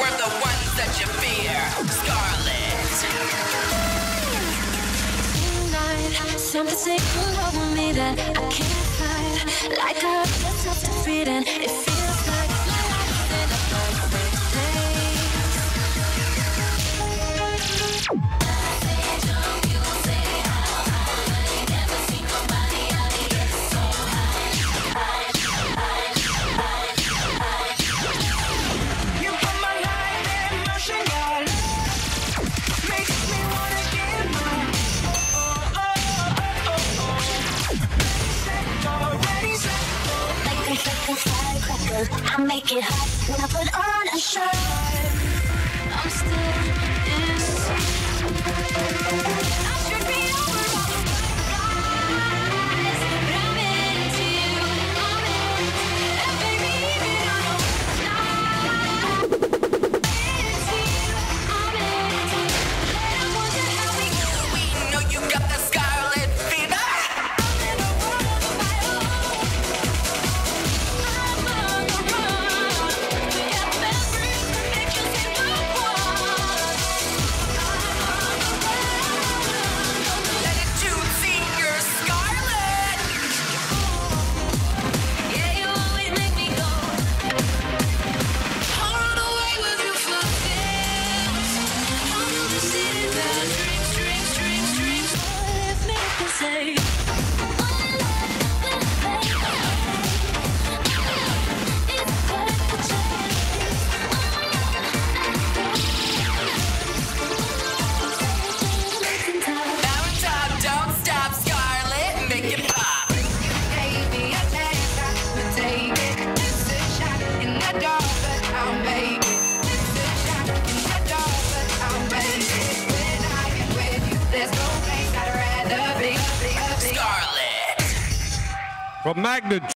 we're the ones that you fear. Scarlet. Tonight, something's taking over me that I can't fight. Like I just have to freedom. cold. I make it hot when I put on a shirt. I'm still this. from Magnitude.